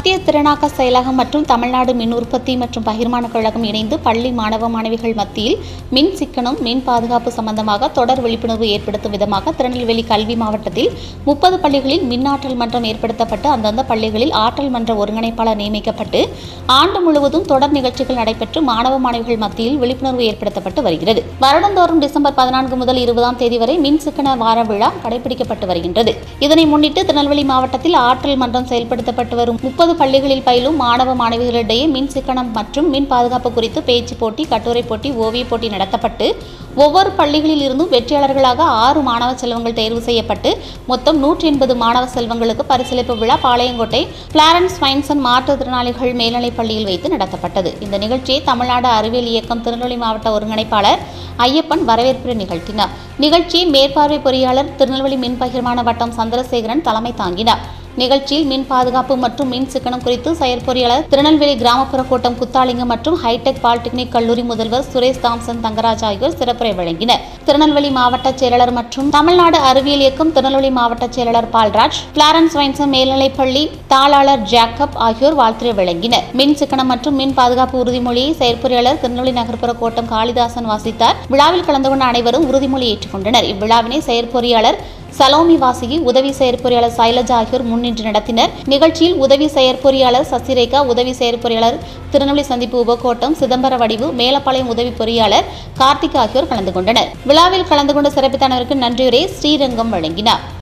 மத்திய திறனாக்க செயலகம் மற்றும் தமிழ்நாடு மின் உற்பத்தி மற்றும் பகிர்மான கழகம் இணைந்து பள்ளி மாணவ மாணவிகள் மத்தியில் மின் சிக்கனம் மின் பாதுகாப்பு சம்பந்தமாக தொடர் விழிப்புணர்வு ஏற்படுத்தும் விதமாக திருநெல்வேலி கல்வி மாவட்டத்தில் முப்பது பள்ளிகளில் மின் ஆற்றல் மன்றம் ஏற்படுத்தப்பட்டு அந்தந்த பள்ளிகளில் ஆற்றல் மன்ற ஒருங்கிணைப்பாளர் நியமிக்கப்பட்டு ஆண்டு முழுவதும் தொடர் நிகழ்ச்சிகள் நடைபெற்று மாணவ மாணவிகள் மத்தியில் விழிப்புணர்வு ஏற்படுத்தப்பட்டு வருகிறது. வருடந்தோறும் டிசம்பர் பதினான்கு முதல் இருபதாம் தேதி வரை மின் சிக்கன வார விழா கடைபிடிக்கப்பட்டு வருகின்றது. இதனை முன்னிட்டு திருநெல்வேலி மாவட்டத்தில் ஆற்றல் மன்றம் செயல்படுத்தப்பட்டு வரும் முப்பது பள்ளிகளில் பயிலும் மாணவ மாணவிகளிடையே மின் சிக்கனம் மற்றும் மின் பாதுகாப்பு குறித்து பேச்சு போட்டி கட்டுரை போட்டி ஓவியப் போட்டி நடத்தப்பட்டு ஒவ்வொரு பள்ளிகளில் இருந்தும் வெற்றியாளர்களாக ஆறு மாணவ செல்வங்கள் தேர்வு செய்யப்பட்டு மொத்தம் நூற்றி எண்பது மாணவ செல்வங்களுக்கு பரிசளிப்பு விழா பாளையங்கோட்டை பிளாரன்ஸ் வைன்சன் மாற்றுத்திறனாளிகள் மேல்நிலைப் பள்ளியில் வைத்து நடத்தப்பட்டது. இந்த நிகழ்ச்சியை தமிழ்நாடு அறிவியல் இயக்கம் திருநெல்வேலி மாவட்ட ஒருங்கிணைப்பாளர் ஐயப்பன் வரவேற்பு நிகழ்த்தினார். நிகழ்ச்சியை மேற்பார்வை பொறியாளர் திருநெல்வேலி மின் பகிர்மான வட்டம் சந்திரசேகரன் தலைமை தாங்கினார். நிகழ்ச்சியில் மின் பாதுகாப்பு மற்றும் மின் சிக்கனம் குறித்து செயற்பொறியாளர் திருநெல்வேலி கிராமப்புற கூட்டம் குத்தாலிங்கம் மற்றும் ஹைடெக் பாலிடெக்னிக் கல்லூரி முதல்வர் சுரேஷ் தாம்சன் தங்கராஜ் ஆகியோர் சிறப்புரை வழங்கினர். திருநெல்வேலி மாவட்ட செயலாளர் மற்றும் தமிழ்நாடு அறிவியல் இயக்கம் திருநெல்வேலி மாவட்ட செயலாளர் பால்ராஜ் பிளாரன்ஸ் வைன்சன் மேல்நிலைப்பள்ளி தாளாளர் ஜாக்கப் ஆகியோர் வாழ்த்துரை வழங்கினர். மின் சிக்கனம் மற்றும் மின் பாதுகாப்பு உறுதிமொழியை செயற்பொறியாளர் திருநெல்வேலி நகர்ப்புற கோட்டம் காளிதாசன் வாசித்தார். விழாவில் கலந்து கொண்ட அனைவரும் உறுதிமொழி ஏற்றுக்கொண்டனர். இவ்விழாவினை செயற்பொறியாளர் சலோமி வாசிகி உதவி செயற்பொறியாளர் சைலஜா ஆகியோர் முன்னின்று நடத்தினர். நிகழ்ச்சியில் உதவி செயற்பொறியாளர் சசிரேகா உதவி செயற்பொறியாளர் திருநெல்வேலி சந்திப்பு உபகோட்டம் சிதம்பர வடிவு மேலப்பாளையம் உதவி பொறியாளர் கார்த்திக் ஆகியோர் கலந்து கொண்டனர். விழாவில் கலந்து கொண்ட சிறப்பித்தனருக்கு நன்றியுரை ஸ்ரீரங்கம் வழங்கினார்.